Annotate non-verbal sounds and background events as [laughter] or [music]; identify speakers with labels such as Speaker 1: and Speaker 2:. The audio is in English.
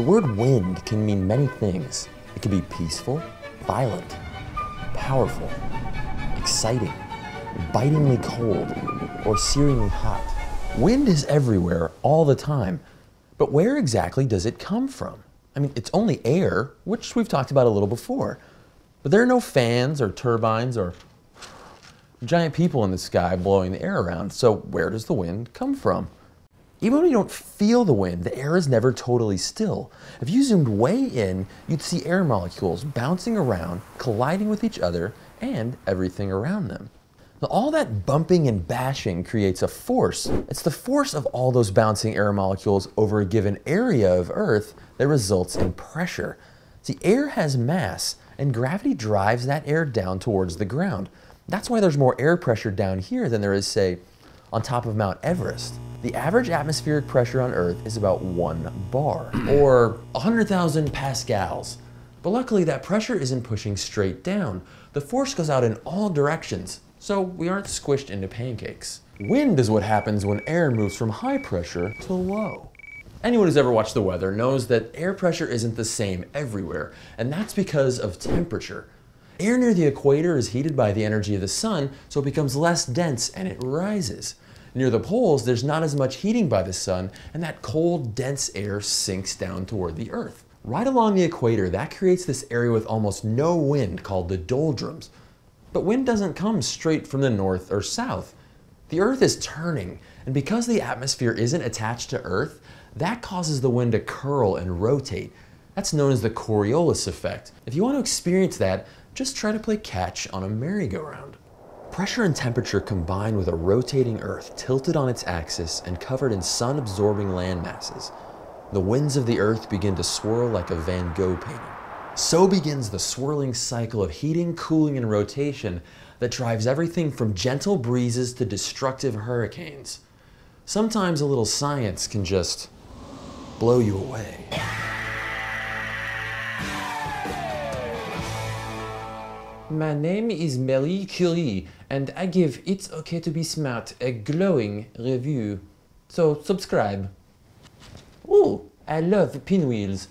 Speaker 1: word wind can mean many things. It can be peaceful, violent, powerful, exciting, bitingly cold, or searingly hot. Wind is everywhere all the time, but where exactly does it come from? I mean, it's only air, which we've talked about a little before, but there are no fans or turbines or giant people in the sky blowing the air around, so where does the wind come from? Even when you don't feel the wind, the air is never totally still. If you zoomed way in, you'd see air molecules bouncing around, colliding with each other and everything around them. Now, all that bumping and bashing creates a force. It's the force of all those bouncing air molecules over a given area of Earth that results in pressure. See, air has mass, and gravity drives that air down towards the ground. That's why there's more air pressure down here than there is, say, on top of Mount Everest. The average atmospheric pressure on Earth is about one bar, [clears throat] or 100,000 pascals. But luckily, that pressure isn't pushing straight down. The force goes out in all directions, so we aren't squished into pancakes. Wind is what happens when air moves from high pressure to low. Anyone who's ever watched the weather knows that air pressure isn't the same everywhere, and that's because of temperature. Air near the equator is heated by the energy of the sun, so it becomes less dense and it rises. Near the poles, there's not as much heating by the sun, and that cold, dense air sinks down toward the earth. Right along the equator, that creates this area with almost no wind called the doldrums. But wind doesn't come straight from the north or south. The earth is turning, and because the atmosphere isn't attached to earth, that causes the wind to curl and rotate. That's known as the Coriolis effect. If you want to experience that, just try to play catch on a merry-go-round. Pressure and temperature combine with a rotating Earth tilted on its axis and covered in sun-absorbing land masses. The winds of the Earth begin to swirl like a Van Gogh painting. So begins the swirling cycle of heating, cooling, and rotation that drives everything from gentle breezes to destructive hurricanes. Sometimes a little science can just blow you away.
Speaker 2: My name is Marie Curie, and I give It's Okay to Be Smart a glowing review. So subscribe. Ooh, I love pinwheels.